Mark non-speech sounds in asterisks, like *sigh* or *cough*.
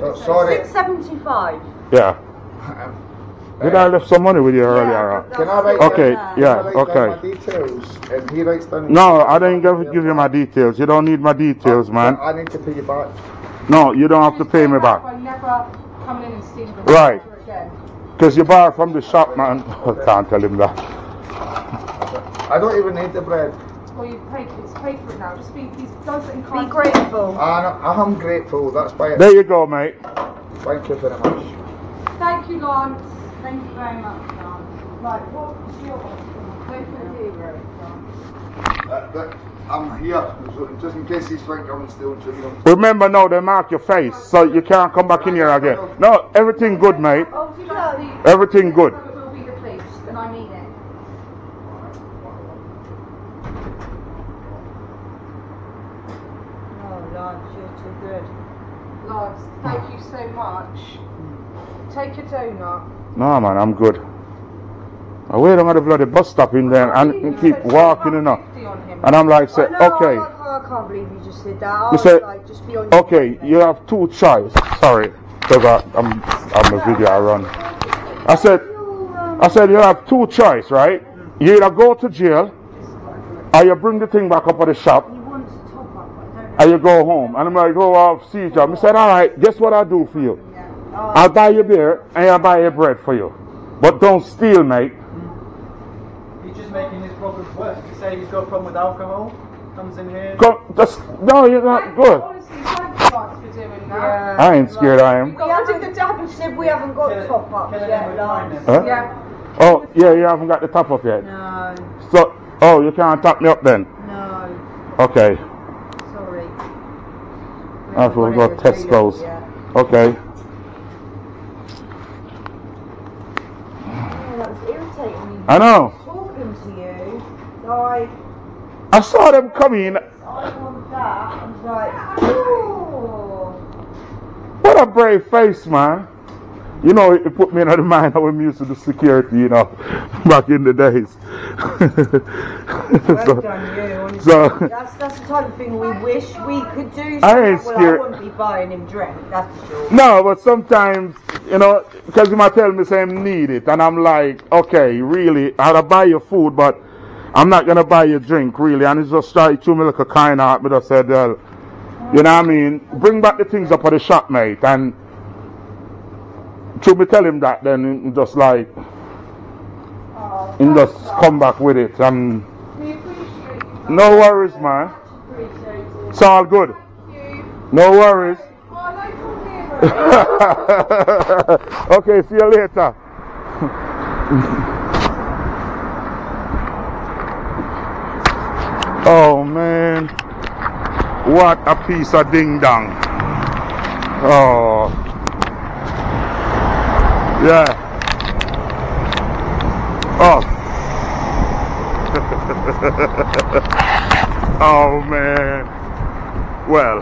So, sorry. Six seventy-five. Yeah. Uh, Did I left some money with you earlier? Can I write Okay, down, yeah, can I write down okay. my details? And he writes down. No, I didn't give, give you my details. You don't need my details, man. I need to pay you back. No, you don't have to pay me back. By never coming in and stealing from Right. Because you borrowed from the shop, man. *laughs* I can't tell him that. I don't even need the bread. Well, you paid, it's paid for it now. Just be, be, don't Be grateful. I, I'm grateful. That's why. There you go, mate. Thank you very much. Thank you, Lawrence. Thank you very much, Lawrence. Right, what's your Go for the hero, Uh, but I'm here, just in case he's think I'm still chewing on. Remember now, they mark your face, so you can't come back in here again. No, everything good, mate. Oh, you know, Everything good. It will be the police, and I mean it. Oh, Lance, you're too good. Lawrence, thank you so much. Take your donut. No, man, I'm good. I wait on the bloody bus stop in there and, and keep walking and up. And I'm like, say, I know, okay. I, I can't believe you just said that. I You said- like, just be on Okay, you have two choice. Sorry, because I'm, I'm a video I run. I said, I said you have two choice, right? You either go to jail, or you bring the thing back up at the shop, He wants to top up, but I and you go home. And I'm like, oh, I'll see you. I said, all right, guess what I'll do for you? I'll buy you beer and I'll buy you bread for you. But don't steal, mate. He's just making his problems worse. You say he's got a problem with alcohol, comes in here. Go, just, no, you're not good. Honestly, thank you, Lawrence, for doing that. yeah. I ain't scared, I am. We haven't, the dad said we haven't got Kill it- top ups kill it yet, with Lance. kindness. Huh? Yeah. Oh, yeah, you haven't got the top up yet. No, So, oh, you can't top me up then? no, Okay, sorry. We I haven't will got available Tesco's. yet. okay. I know. Talking to you, like, I saw them coming. I. I was like, oh. What a brave face, man. You know, it put me in the *laughs* mind how I'm used to the security, you know, *laughs* back in the days. Well *laughs* so, done, you. so That's that's the type of thing we wish we could do. I ain't well, scared. I wouldn't be buying him drink. That's for sure. no, but sometimes, you know, because you might tell me say I need it, and I'm like, okay, really, I'll buy you food, but I'm not gonna buy you drink, really. And it's just try to me like a kind heart, but I said, well, you know what I mean? Bring back the things up at the shop, mate, and to me tell him that, then just like, Oh, he just come back with it, and we no worries, man. It's all good. No worries. *laughs* Okay, see you later. *laughs* oh man, what a piece of ding dong. Oh, yeah. Oh. *laughs* oh man. Well.